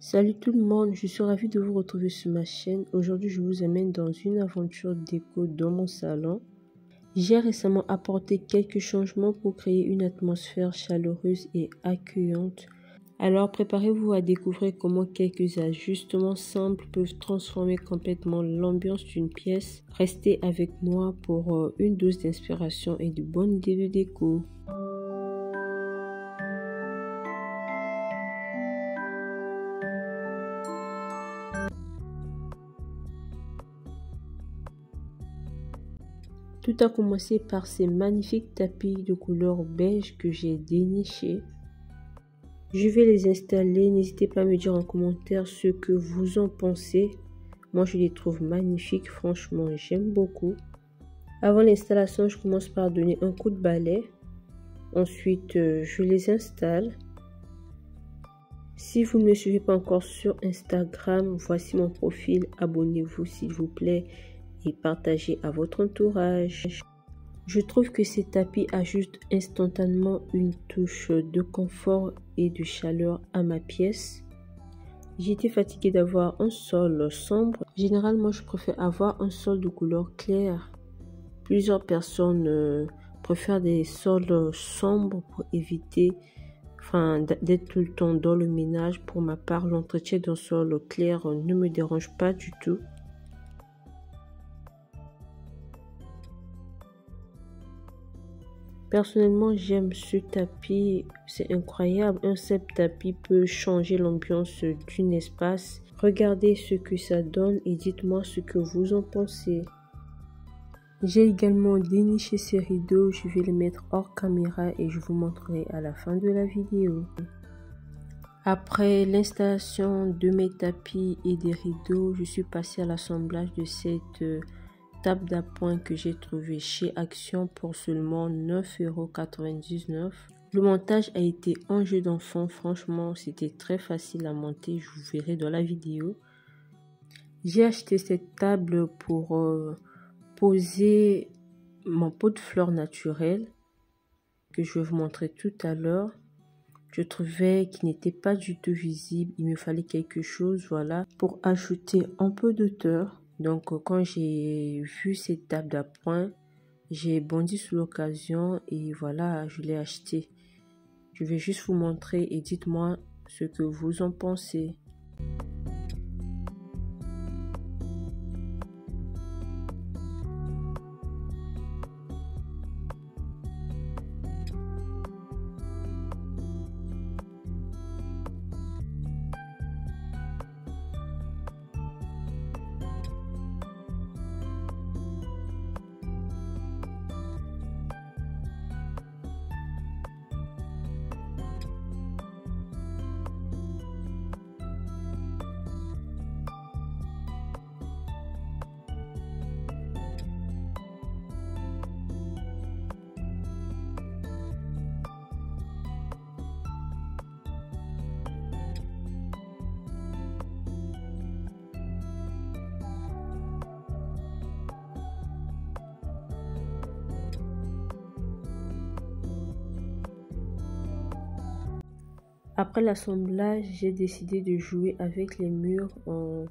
Salut tout le monde, je suis ravie de vous retrouver sur ma chaîne. Aujourd'hui, je vous amène dans une aventure déco dans mon salon. J'ai récemment apporté quelques changements pour créer une atmosphère chaleureuse et accueillante. Alors préparez-vous à découvrir comment quelques ajustements simples peuvent transformer complètement l'ambiance d'une pièce. Restez avec moi pour euh, une dose d'inspiration et de bonnes idées de déco. Tout commencé par ces magnifiques tapis de couleur beige que j'ai dénichés. Je vais les installer. N'hésitez pas à me dire en commentaire ce que vous en pensez. Moi, je les trouve magnifiques. Franchement, j'aime beaucoup. Avant l'installation, je commence par donner un coup de balai. Ensuite, euh, je les installe. Si vous ne me suivez pas encore sur Instagram, voici mon profil. Abonnez-vous s'il vous plaît partagez à votre entourage. Je trouve que ces tapis ajoutent instantanément une touche de confort et de chaleur à ma pièce. J'étais fatiguée d'avoir un sol sombre. Généralement, je préfère avoir un sol de couleur claire. Plusieurs personnes euh, préfèrent des sols sombres pour éviter enfin, d'être tout le temps dans le ménage. Pour ma part, l'entretien d'un sol clair ne me dérange pas du tout. Personnellement, j'aime ce tapis. C'est incroyable. Un seul tapis peut changer l'ambiance d'un espace. Regardez ce que ça donne et dites-moi ce que vous en pensez. J'ai également déniché ces rideaux. Je vais les mettre hors caméra et je vous montrerai à la fin de la vidéo. Après l'installation de mes tapis et des rideaux, je suis passée à l'assemblage de cette table d'appoint que j'ai trouvé chez Action pour seulement 9,99€. Le montage a été un jeu d'enfant, franchement c'était très facile à monter, je vous verrai dans la vidéo. J'ai acheté cette table pour euh, poser mon pot de fleurs naturelles que je vais vous montrer tout à l'heure. Je trouvais qu'il n'était pas du tout visible, il me fallait quelque chose, voilà, pour ajouter un peu d'auteur. Donc, euh, quand j'ai vu cette table d'appoint, j'ai bondi sous l'occasion et voilà, je l'ai acheté. Je vais juste vous montrer et dites-moi ce que vous en pensez. Après l'assemblage, j'ai décidé de jouer avec les murs en,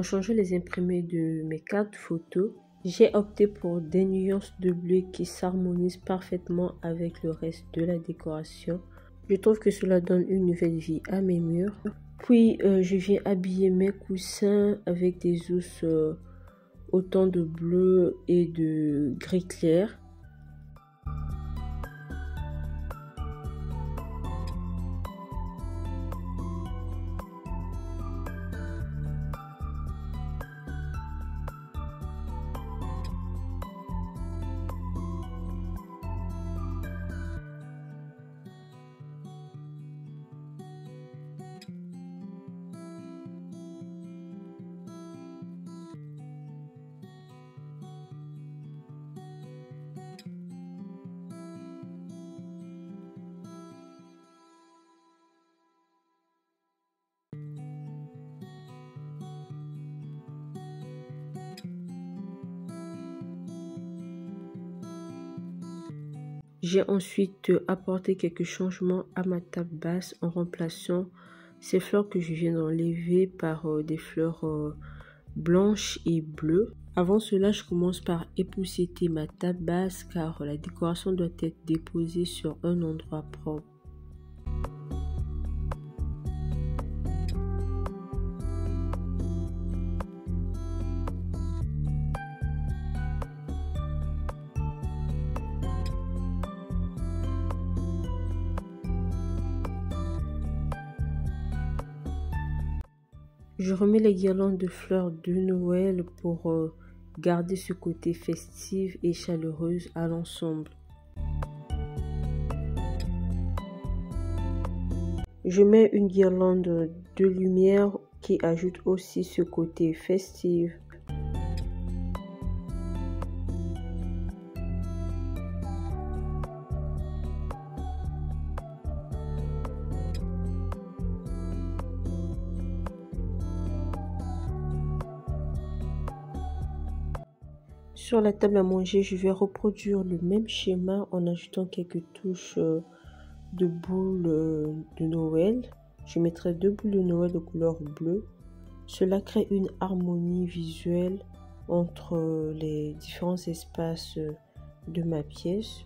changeant les imprimés de mes cartes photos. J'ai opté pour des nuances de bleu qui s'harmonisent parfaitement avec le reste de la décoration. Je trouve que cela donne une nouvelle vie à mes murs. Puis euh, je viens habiller mes coussins avec des os euh, autant de bleu et de gris clair. J'ai ensuite apporté quelques changements à ma table basse en remplaçant ces fleurs que je viens d'enlever par euh, des fleurs euh, blanches et bleues. Avant cela, je commence par épousseter ma table basse car la décoration doit être déposée sur un endroit propre. Je remets les guirlandes de fleurs de Noël pour euh, garder ce côté festif et chaleureuse à l'ensemble. Je mets une guirlande de lumière qui ajoute aussi ce côté festif. Sur la table à manger, je vais reproduire le même schéma en ajoutant quelques touches euh, de boules euh, de Noël. Je mettrai deux boules de Noël de couleur bleue. Cela crée une harmonie visuelle entre euh, les différents espaces de ma pièce.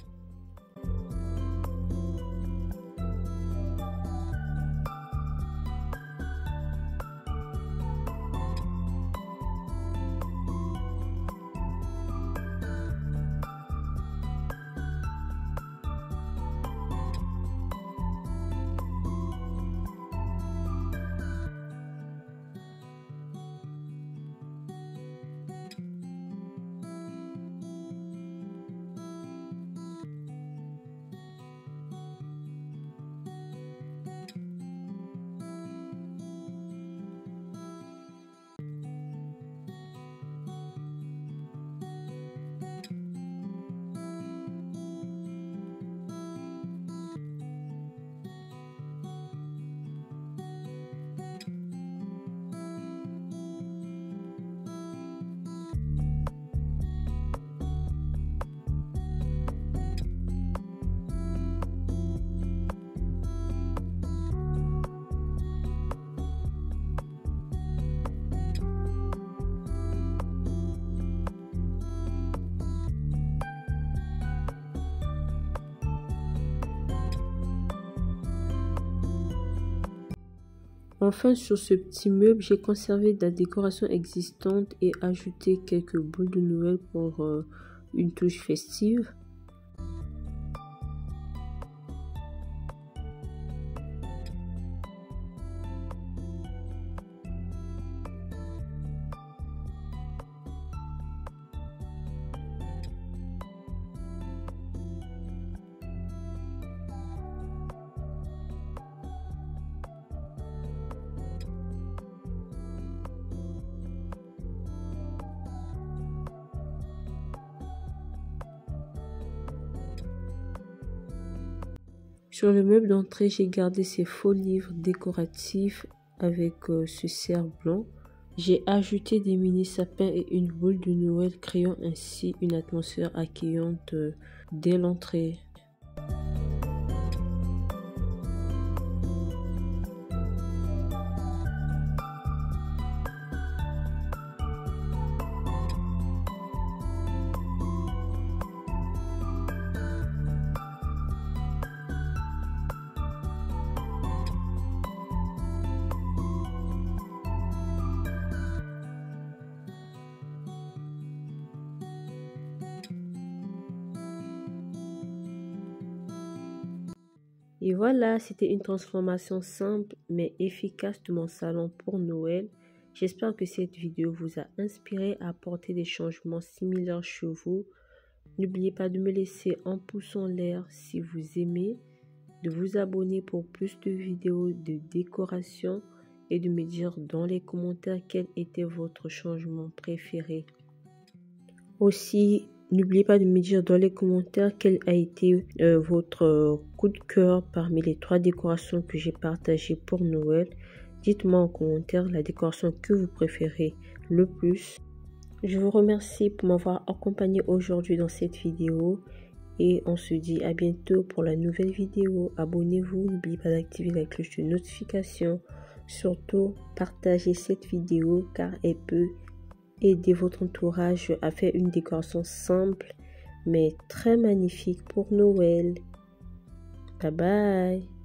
Enfin, sur ce petit meuble, j'ai conservé la décoration existante et ajouté quelques boules de Noël pour euh, une touche festive. Sur le meuble d'entrée, j'ai gardé ces faux livres décoratifs avec euh, ce cerf blanc. J'ai ajouté des mini sapins et une boule de Noël, créant ainsi une atmosphère accueillante euh, dès l'entrée. Et voilà, c'était une transformation simple mais efficace de mon salon pour Noël. J'espère que cette vidéo vous a inspiré à apporter des changements similaires chez vous. N'oubliez pas de me laisser un pouce en l'air si vous aimez, de vous abonner pour plus de vidéos de décoration et de me dire dans les commentaires quel était votre changement préféré. Aussi, N'oubliez pas de me dire dans les commentaires quel a été euh, votre euh, coup de cœur parmi les trois décorations que j'ai partagées pour Noël. Dites-moi en commentaire la décoration que vous préférez le plus. Je vous remercie pour m'avoir accompagné aujourd'hui dans cette vidéo et on se dit à bientôt pour la nouvelle vidéo. Abonnez-vous, n'oubliez pas d'activer la cloche de notification Surtout, partagez cette vidéo car elle peut aider votre entourage à faire une décoration simple mais très magnifique pour Noël. Bye bye